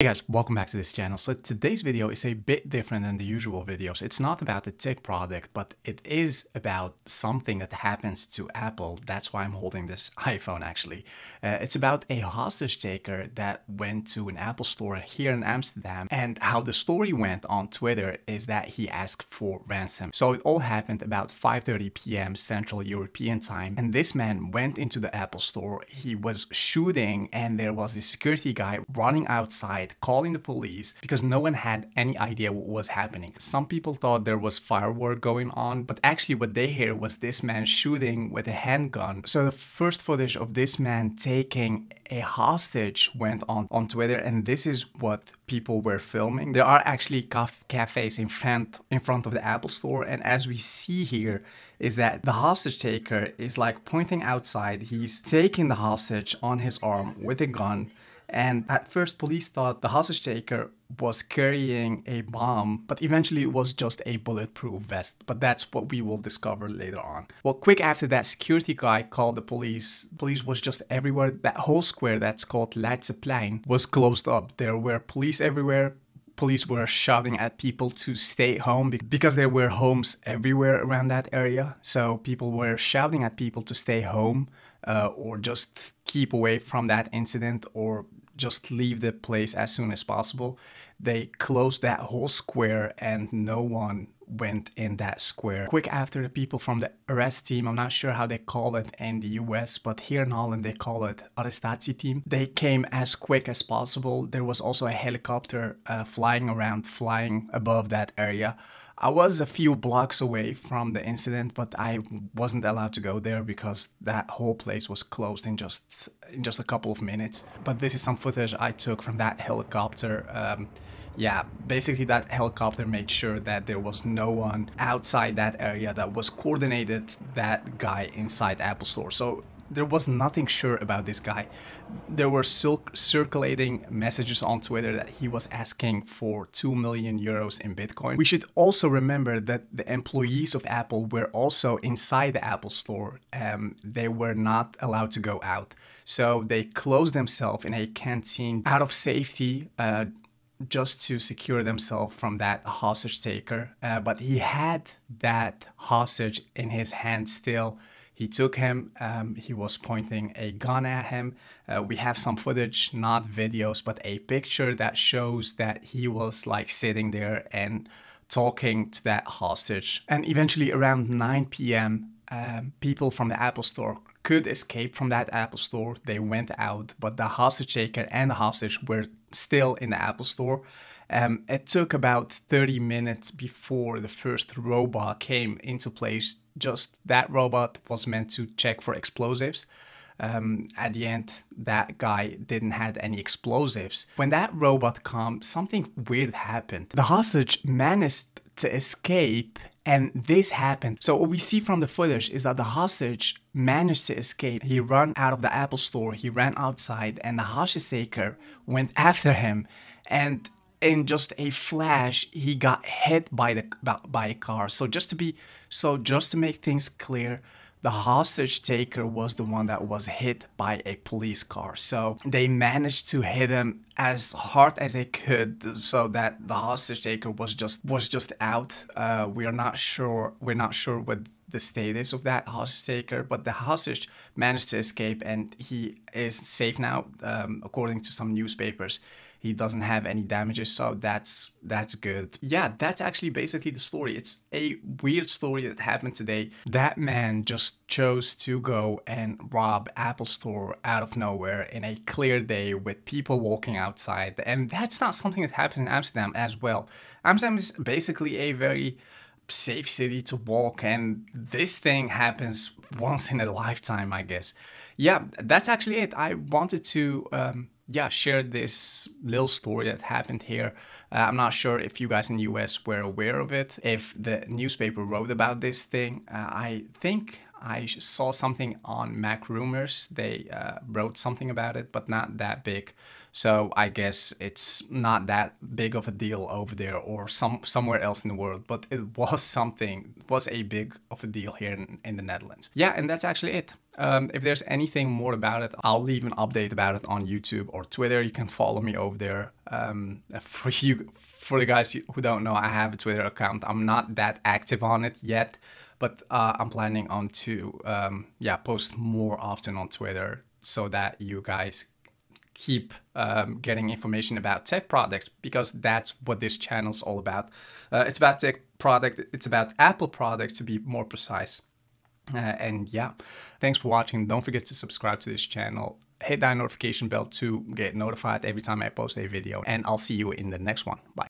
Hey guys, welcome back to this channel. So today's video is a bit different than the usual videos. It's not about the tech product, but it is about something that happens to Apple. That's why I'm holding this iPhone actually. Uh, it's about a hostage taker that went to an Apple store here in Amsterdam and how the story went on Twitter is that he asked for ransom. So it all happened about 5.30 p.m. Central European time and this man went into the Apple store. He was shooting and there was the security guy running outside calling the police because no one had any idea what was happening. Some people thought there was firework going on, but actually what they hear was this man shooting with a handgun. So the first footage of this man taking a hostage went on on Twitter and this is what people were filming. There are actually caf cafes in front in front of the Apple store and as we see here is that the hostage taker is like pointing outside. He's taking the hostage on his arm with a gun and at first, police thought the hostage taker was carrying a bomb, but eventually it was just a bulletproof vest. But that's what we will discover later on. Well, quick after that, security guy called the police. Police was just everywhere. That whole square that's called Leidseplein was closed up. There were police everywhere police were shouting at people to stay home because there were homes everywhere around that area. So people were shouting at people to stay home uh, or just keep away from that incident or just leave the place as soon as possible. They closed that whole square and no one went in that square. Quick after the people from the arrest team, I'm not sure how they call it in the US, but here in Holland they call it arrestatie team. They came as quick as possible. There was also a helicopter uh, flying around, flying above that area. I was a few blocks away from the incident, but I wasn't allowed to go there because that whole place was closed in just in just a couple of minutes. But this is some footage I took from that helicopter. Um, yeah, basically that helicopter made sure that there was no one outside that area that was coordinated that guy inside Apple Store. So there was nothing sure about this guy. There were circulating messages on Twitter that he was asking for 2 million euros in Bitcoin. We should also remember that the employees of Apple were also inside the Apple store. Um, they were not allowed to go out. So they closed themselves in a canteen out of safety. Uh, just to secure themselves from that hostage taker. Uh, but he had that hostage in his hand still he took him, um, he was pointing a gun at him. Uh, we have some footage, not videos, but a picture that shows that he was like sitting there and talking to that hostage. And eventually around 9 p.m., um, people from the Apple store could escape from that Apple store. They went out, but the hostage taker and the hostage were still in the Apple store. Um, it took about 30 minutes before the first robot came into place. Just that robot was meant to check for explosives. Um, at the end, that guy didn't have any explosives. When that robot came, something weird happened. The hostage managed to escape and this happened. So what we see from the footage is that the hostage managed to escape. He ran out of the Apple store, he ran outside and the hostage taker went after him. And in just a flash he got hit by the by a car so just to be so just to make things clear the hostage taker was the one that was hit by a police car. So they managed to hit him as hard as they could so that the hostage taker was just was just out. Uh, we are not sure we're not sure what the status of that hostage taker, but the hostage managed to escape and he is safe now, um, according to some newspapers. He doesn't have any damages so that's that's good. Yeah that's actually basically the story. It's a weird story that happened today. That man just chose to go and rob apple store out of nowhere in a clear day with people walking outside. And that's not something that happens in amsterdam as well. Amsterdam is basically a very safe city to walk and this thing happens once in a lifetime i guess yeah that's actually it i wanted to um, yeah, share this little story that happened here. Uh, I'm not sure if you guys in the US were aware of it, if the newspaper wrote about this thing. Uh, I think I saw something on Mac Rumors. They uh, wrote something about it, but not that big. So I guess it's not that big of a deal over there or some somewhere else in the world. But it was something, was a big of a deal here in, in the Netherlands. Yeah, and that's actually it. Um, if there's anything more about it, I'll leave an update about it on YouTube or Twitter. You can follow me over there. Um, for you, for the guys who don't know, I have a Twitter account. I'm not that active on it yet, but uh, I'm planning on to um, yeah post more often on Twitter so that you guys keep um, getting information about tech products because that's what this channel is all about. Uh, it's about tech product. It's about Apple products to be more precise. Uh, and yeah, thanks for watching. Don't forget to subscribe to this channel. Hit that notification bell to get notified every time I post a video. And I'll see you in the next one. Bye.